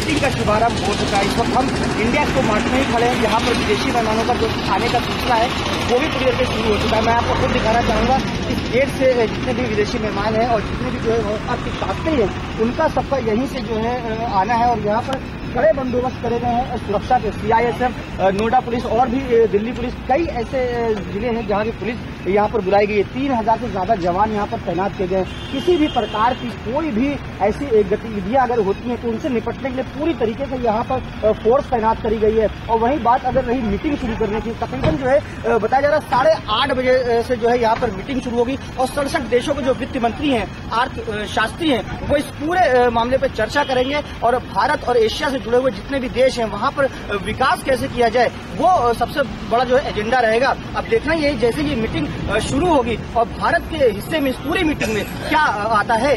Meeting का शुभारंभ हो चुका है। इस वक्त हम इंडिया को मार्ट में ही खड़े हैं। जहाँ पर विदेशी मेहमानों का जो आने का सिलसिला है, वो भी पूरी तरह से शुरू हो चुका है। मैं आपको खुद दिखाना चाहूँगा इस गेट से जितने भी विदेशी मेहमान हैं और जितने भी जो है आपके शास्त्री हैं, उनका सबका यहीं से जो है आना है और यहाँ पर कड़े बंदोबस्त करे गए हैं सुरक्षा के सीआईएसएफ नोएडा पुलिस और भी दिल्ली पुलिस। कई ऐसे ज़िले हैं जहाँ की पुलिस यहाँ पर बुलाई गई है। तीन हज़ार से ज़्यादा जवान यहाँ पर तैनात किए गए किसी भी प्रकार की कोई भी ऐसी गतिविधियाँ अगर होती हैं तो उनसे निपटने के लिए पूरी तरीके से यहाँ पर फोर्स तैनात करी गई है। और वही बात अगर रही मीटिंग शुरू करने की, तकरीबन जो है बताया जा रहा है साढ़े आठ बजे से जो है यहाँ पर मीटिंग शुरू होगी। और सड़सठ देशों के जो वित्त मंत्री हैं अर्थ शास्त्री हैं, वो इस पूरे मामले पर चर्चा करेंगे। और भारत और एशिया से जुड़े हुए जितने भी देश हैं, वहाँ पर विकास कैसे किया जाए, वो सबसे बड़ा जो है एजेंडा रहेगा। अब देखना ये जैसे ये मीटिंग शुरू होगी और भारत के हिस्से में इस पूरी मीटिंग में क्या आता है?